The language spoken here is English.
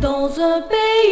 dans un pays